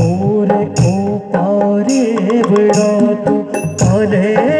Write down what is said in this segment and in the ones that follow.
ओरे ओ पारे बड़ा तू कान्हे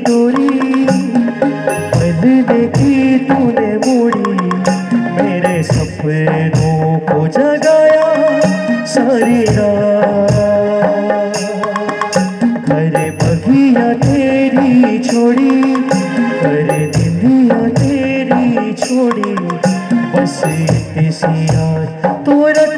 दूरी। देखी तूने मोड़ी मेरे सपनों को जगाया सारी रात। बगिया तेरी छोड़ी करे दिलिया तेरी छोड़ी, बस इतनी सी याद तो रख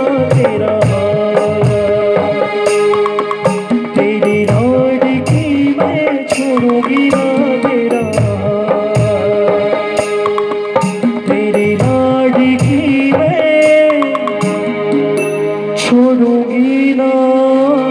Oh.